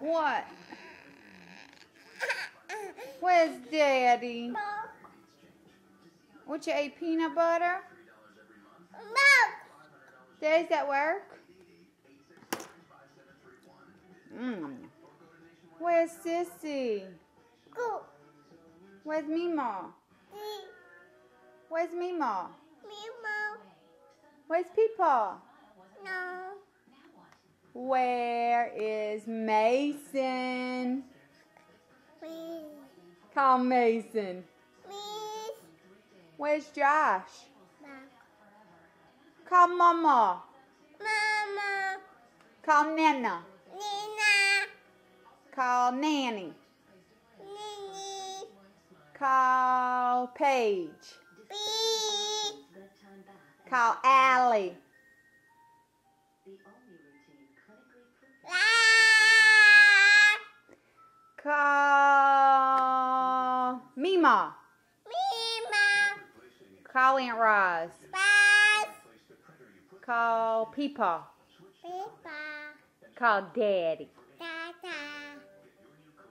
What? Where's Daddy? What you ate peanut butter? Daddy's at work? Mmm. Where's Sissy? Go. Where's Mima? Me. Where's Mima? Mima. Where's Peepaw? Where is Mason? Call Mason. Where's Josh? Call Mama. Mama, Call Nana. Nina, Call Nanny. Nini, Call Paige. B, Call Allie. Mima. Mima, Call Aunt Roz. Buzz, Call Peepaw. Pippa, Call Daddy. Tata,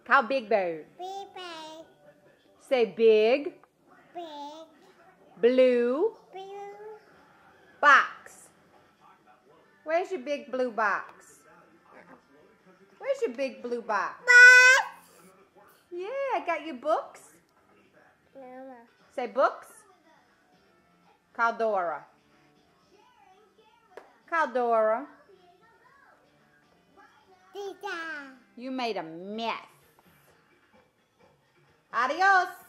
Call Big Bird. Baby, Say big, Big, blue Blue, box. Where's your big blue box? Where's your big blue box? Buzz, Yeah, I got your books. Mama, Say books. Call Dora. Call Dora. Tita. You made a mess. Adios.